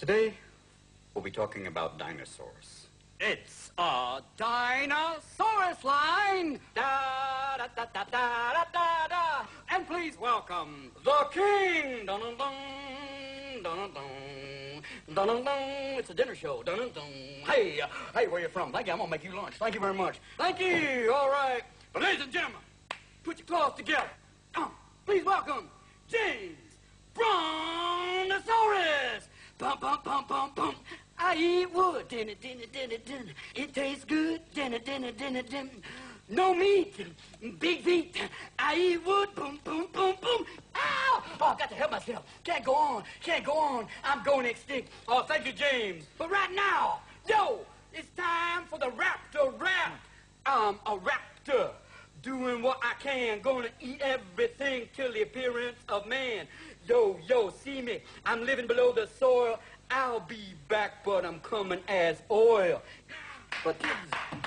Today, we'll be talking about dinosaurs. It's a dinosaurus line! Da da da da da da da And please welcome the king! Dun dun dun dun dun dun dun dun. It's a dinner show. Dun dun dun. Hey, hey, where you from? Thank you. I'm gonna make you lunch. Thank you very much. Thank you. All right. But ladies and gentlemen, put your claws together. Come. please welcome Brontosaurus. Bum bum bum bum bum. I eat wood, dinner, dinner, dinner, dinner. It tastes good, dinner, dinner, dinner, dinner. No meat, big feet. I eat wood, boom, boom, boom, boom. Ow! Oh, I got to help myself. Can't go on, can't go on. I'm going extinct. Oh, thank you, James. But right now, yo, it's time for the rap. I'm a raptor, doing what I can, gonna eat everything till the appearance of man. Yo, yo, see me. I'm living below the soil. I'll be back, but I'm coming as oil. But this